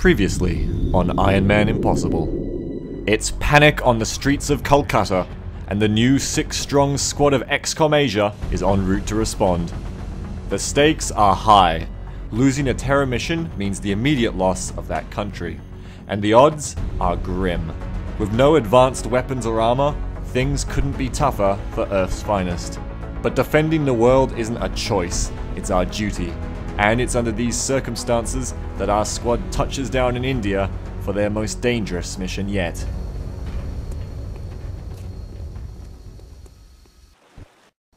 Previously on Ironman Impossible. It's panic on the streets of Kolkata, and the new six strong squad of XCOM Asia is en route to respond. The stakes are high. Losing a terror mission means the immediate loss of that country, and the odds are grim. With no advanced weapons or armor, things couldn't be tougher for Earth's finest. But defending the world isn't a choice, it's our duty. And it's under these circumstances that our squad touches down in India for their most dangerous mission yet.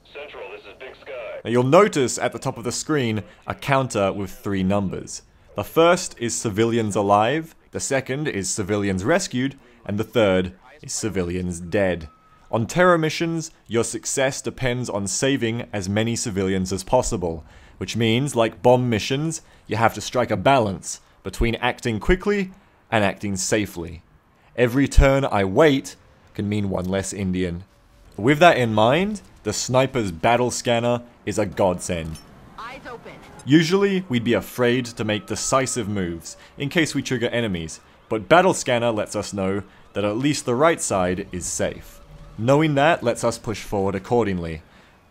Central, this is Big Sky. Now you'll notice at the top of the screen a counter with three numbers. The first is civilians alive, the second is civilians rescued, and the third is civilians dead. On terror missions, your success depends on saving as many civilians as possible, which means, like bomb missions, you have to strike a balance between acting quickly and acting safely. Every turn I wait can mean one less Indian. With that in mind, the sniper's battle scanner is a godsend. Eyes open. Usually, we'd be afraid to make decisive moves in case we trigger enemies, but Battle Scanner lets us know that at least the right side is safe. Knowing that lets us push forward accordingly.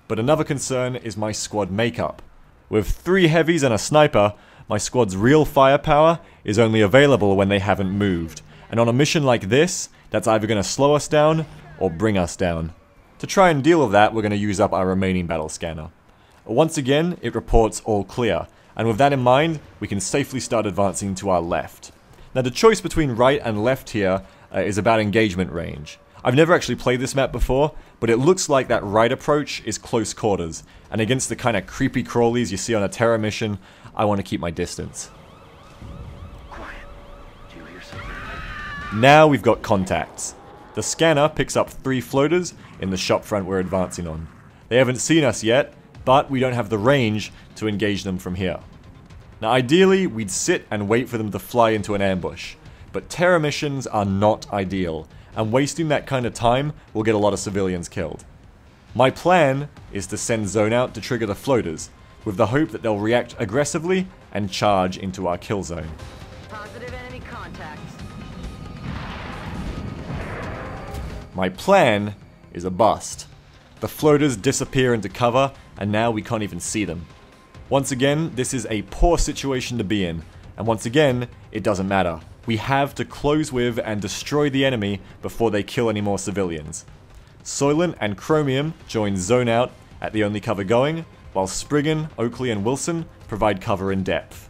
But another concern is my squad makeup. With three heavies and a sniper, my squad's real firepower is only available when they haven't moved. And on a mission like this, that's either going to slow us down or bring us down. To try and deal with that, we're going to use up our remaining battle scanner. Once again, it reports all clear, and with that in mind, we can safely start advancing to our left. Now the choice between right and left here uh, is about engagement range. I've never actually played this map before, but it looks like that right approach is close quarters, and against the kind of creepy crawlies you see on a terror mission, I want to keep my distance. Quiet. Do you hear something? Now we've got contacts. The scanner picks up three floaters in the shop front we're advancing on. They haven't seen us yet, but we don't have the range to engage them from here. Now ideally, we'd sit and wait for them to fly into an ambush, but terror missions are not ideal, and wasting that kind of time will get a lot of civilians killed. My plan is to send Zone Out to trigger the floaters, with the hope that they'll react aggressively and charge into our kill zone. Positive enemy contacts. My plan is a bust. The floaters disappear into cover, and now we can't even see them. Once again, this is a poor situation to be in, and once again, it doesn't matter. We have to close with and destroy the enemy before they kill any more civilians. Soylent and Chromium join Zone Out at the only cover going, while Spriggan, Oakley, and Wilson provide cover in depth.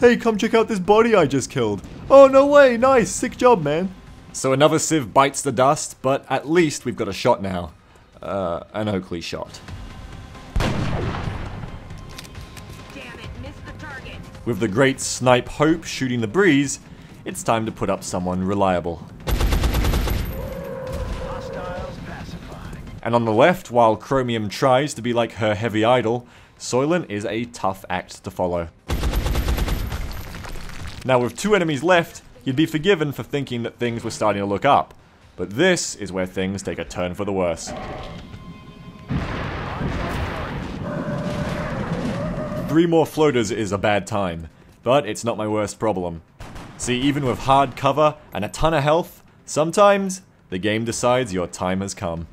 Hey, come check out this body I just killed. Oh, no way, nice, sick job, man. So another sieve bites the dust, but at least we've got a shot now. Uh, an Oakley shot. Damn it, missed the target. With the great Snipe Hope shooting the breeze, it's time to put up someone reliable. And on the left, while Chromium tries to be like her heavy idol, Soylent is a tough act to follow. Now with two enemies left, you'd be forgiven for thinking that things were starting to look up. But this is where things take a turn for the worse. Three more floaters is a bad time, but it's not my worst problem. See, even with hard cover and a ton of health, sometimes the game decides your time has come.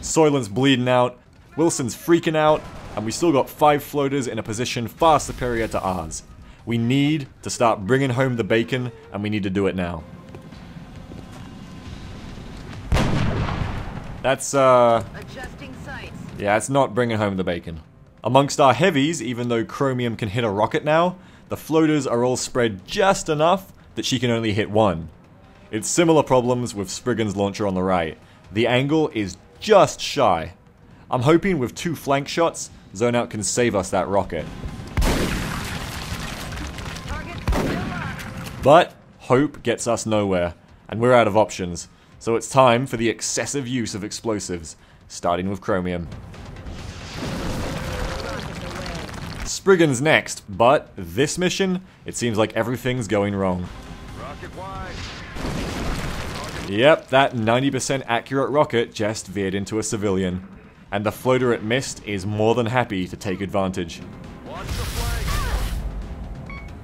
Soylent's bleeding out, Wilson's freaking out, and we still got five floaters in a position far superior to ours. We need to start bringing home the bacon, and we need to do it now. That's, uh, Adjusting sights. yeah, it's not bringing home the bacon. Amongst our heavies, even though Chromium can hit a rocket now, the floaters are all spread just enough that she can only hit one. It's similar problems with Spriggan's launcher on the right. The angle is just shy. I'm hoping with two flank shots, Zone Out can save us that rocket. But hope gets us nowhere, and we're out of options. So it's time for the excessive use of explosives, starting with Chromium. Spriggan's next, but this mission, it seems like everything's going wrong. Rocket wide. Target Yep, that 90% accurate rocket just veered into a civilian. And the floater it missed is more than happy to take advantage.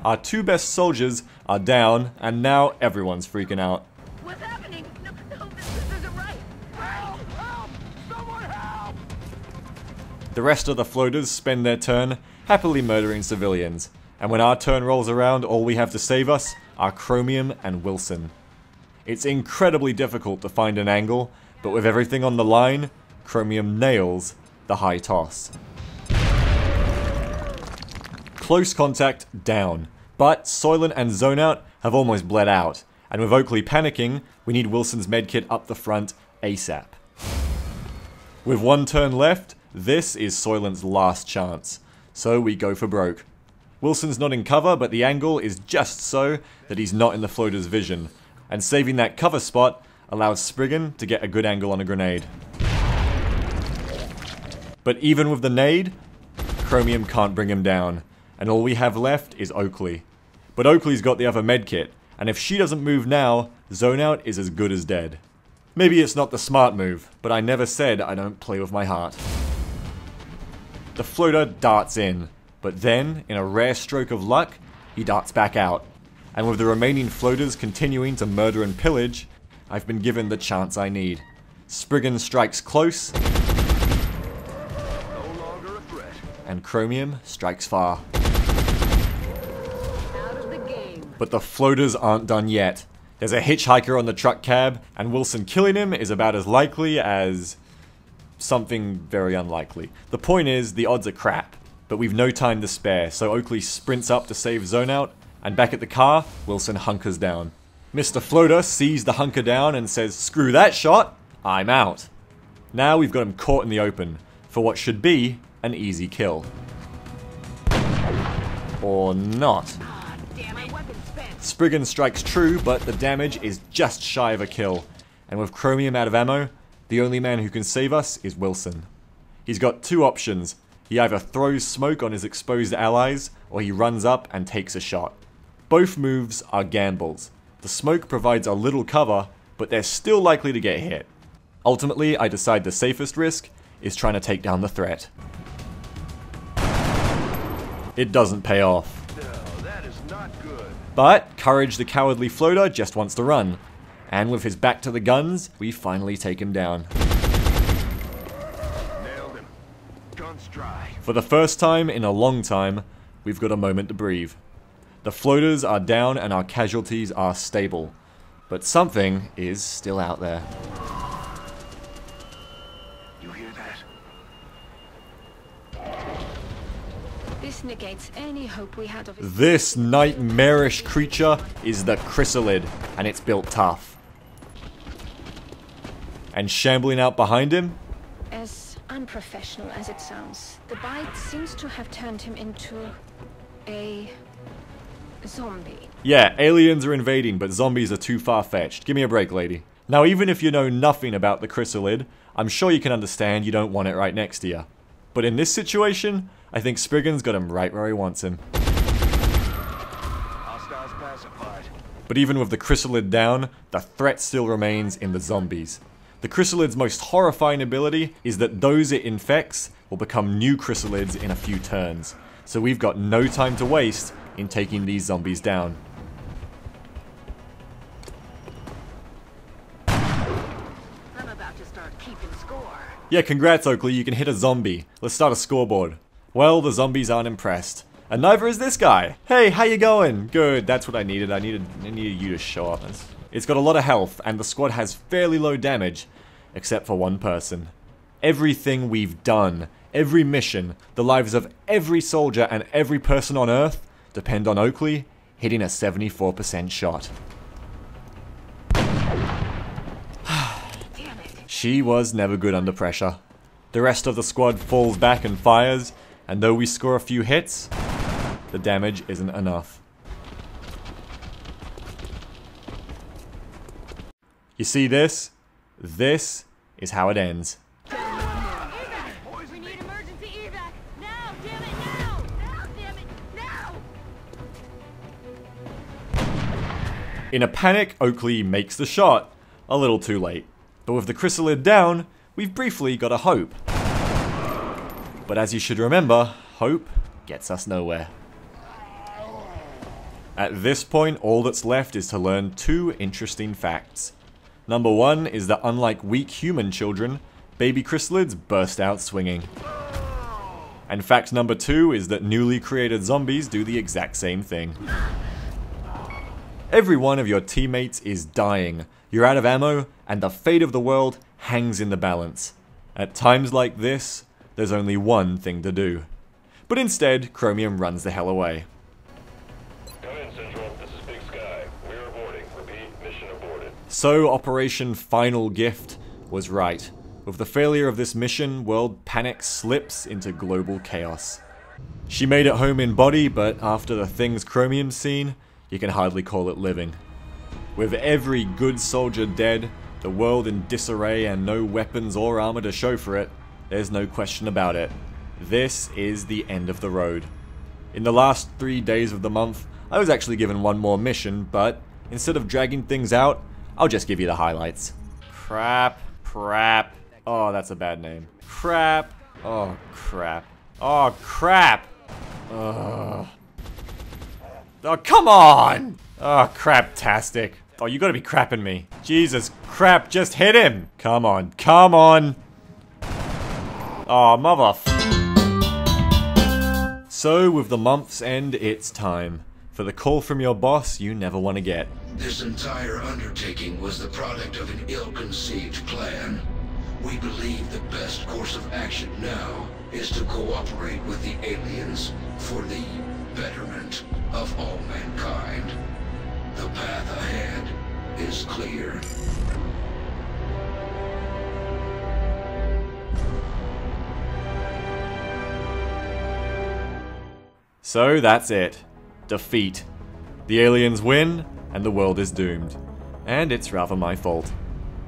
Watch the flank. Our two best soldiers are down, and now everyone's freaking out. What's happening? No, no, this, this isn't right. Help! Help! Someone help! The rest of the floaters spend their turn happily murdering civilians. And when our turn rolls around, all we have to save us are Chromium and Wilson. It's incredibly difficult to find an angle, but with everything on the line, Chromium nails the high toss. Close contact down, but Soylent and Zoneout have almost bled out, and with Oakley panicking, we need Wilson's medkit up the front ASAP. With one turn left, this is Soylent's last chance, so we go for broke. Wilson's not in cover, but the angle is just so that he's not in the floater's vision, and saving that cover spot allows Spriggan to get a good angle on a grenade. But even with the nade, Chromium can't bring him down, and all we have left is Oakley. But Oakley's got the other medkit, and if she doesn't move now, Zone Out is as good as dead. Maybe it's not the smart move, but I never said I don't play with my heart. The floater darts in, but then, in a rare stroke of luck, he darts back out. And with the remaining floaters continuing to murder and pillage, I've been given the chance I need. Spriggan strikes close, No longer a threat. and Chromium strikes far. Out of the game. But the floaters aren't done yet. There's a hitchhiker on the truck cab, and Wilson killing him is about as likely as something very unlikely. The point is, the odds are crap, but we've no time to spare, so Oakley sprints up to save Zone Out, and back at the car, Wilson hunkers down. Mr. Floater sees the hunker down and says, Screw that shot, I'm out. Now we've got him caught in the open, for what should be an easy kill. Or not. Spriggan strikes true, but the damage is just shy of a kill. And with Chromium out of ammo, the only man who can save us is Wilson. He's got two options. He either throws smoke on his exposed allies, or he runs up and takes a shot. Both moves are gambles. The smoke provides a little cover, but they're still likely to get hit. Ultimately, I decide the safest risk is trying to take down the threat. It doesn't pay off. But Courage the Cowardly Floater just wants to run. And with his back to the guns, we finally take him down. Nailed him. Guns dry. For the first time in a long time, we've got a moment to breathe. The floaters are down and our casualties are stable. But something is still out there. Negates any hope we had of. This nightmarish creature is the Chrysalid, and it's built tough. And shambling out behind him, As unprofessional as it sounds, the bite seems to have turned him into a zombie. Yeah, aliens are invading, but zombies are too far fetched. Give me a break, lady. Now, even if you know nothing about the chrysalid, I'm sure you can understand you don't want it right next to you. But in this situation, I think Spriggan's got him right where he wants him. Hostiles pacified. But even with the chrysalid down, the threat still remains in the zombies. The chrysalid's most horrifying ability is that those it infects will become new chrysalids in a few turns. So we've got no time to waste in taking these zombies down. I'm about to start keeping score. Yeah, congrats, Oakley, you can hit a zombie. Let's start a scoreboard. Well, the zombies aren't impressed. And neither is this guy. Hey, how you going? Good, that's what I needed. I needed I needed you to show up. It's- got a lot of health, and the squad has fairly low damage, except for one person. Everything we've done, every mission, the lives of every soldier and every person on Earth depend on Oakley hitting a 74% shot. She was never good under pressure. The rest of the squad falls back and fires, and though we score a few hits, the damage isn't enough. You see this? This is how it ends. We need emergency evac. Now, damn it, now! Now, damn it, now! In a panic, Oakley makes the shot, a little too late. But with the chrysalid down, we've briefly got a hope. But as you should remember, hope gets us nowhere. At this point, all that's left is to learn two interesting facts. Number one is that unlike weak human children, baby chrysalids burst out swinging. And fact number two is that newly created zombies do the exact same thing. Every one of your teammates is dying, you're out of ammo, and the fate of the world hangs in the balance. At times like this, there's only one thing to do. But instead, Chromium runs the hell away. Come in, Central. This is Big Sky. We're aborting. Repeat, mission aborted. So Operation Final Gift was right. With the failure of this mission, world panic slips into global chaos. She made it home in body, but after the things Chromium's seen, you can hardly call it living. With every good soldier dead, the world in disarray and no weapons or armor to show for it, there's no question about it. This is the end of the road. In the last three days of the month, I was actually given one more mission, but instead of dragging things out, I'll just give you the highlights. Crap, crap. Oh, that's a bad name. Crap. Oh, crap. Oh, crap. Ugh. Oh, come on! Oh, craptastic. Oh, you gotta be crapping me. Jesus crap, just hit him! Come on, come on! Oh, mother. So, with the month's end, it's time. For the call from your boss you never want to get. This entire undertaking was the product of an ill-conceived plan. We believe the best course of action now is to cooperate with the aliens for the betterment of all mankind. The path ahead is clear. So that's it. Defeat. The aliens win, and the world is doomed. And it's rather my fault.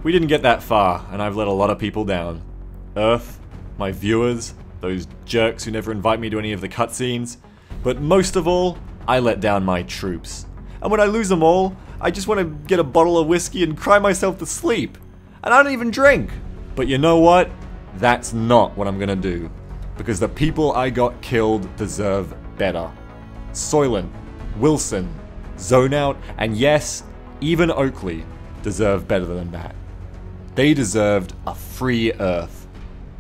We didn't get that far, and I've let a lot of people down. Earth, my viewers, those jerks who never invite me to any of the cutscenes, but most of all, I let down my troops. And when I lose them all, I just want to get a bottle of whiskey and cry myself to sleep. And I don't even drink. But you know what? That's not what I'm gonna do. Because the people I got killed deserve better. Soylent, Wilson, Zone Out, and yes, even Oakley deserve better than that. They deserved a free Earth.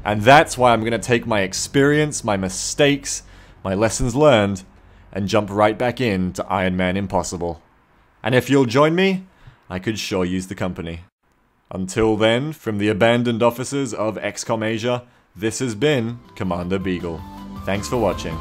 And that's why I'm gonna take my experience, my mistakes, my lessons learned, and jump right back in to Ironman Impossible. And if you'll join me, I could sure use the company. Until then, from the abandoned offices of XCOM Asia, this has been Commander Beagle. Thanks for watching.